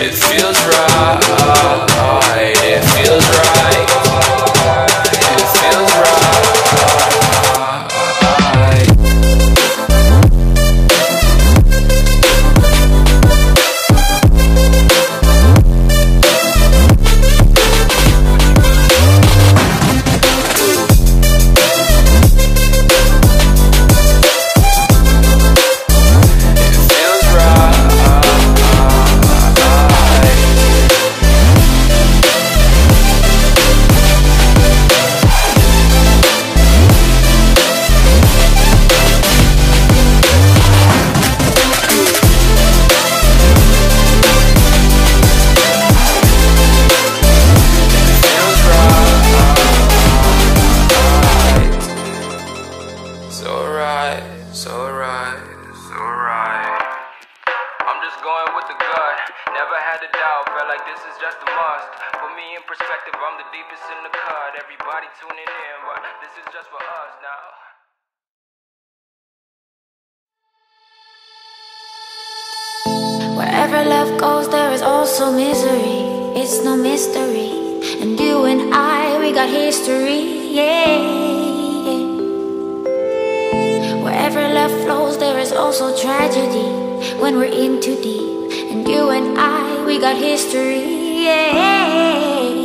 It feels right. Had a doubt, felt like this is just a must. Put me in perspective, I'm the deepest in the cut. Everybody tuning in, but this is just for us now. Wherever love goes, there is also misery. It's no mystery. And you and I, we got history. Yeah. Wherever love flows, there is also tragedy. When we're in too deep. And you and I, we got history. Yeah.